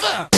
Never!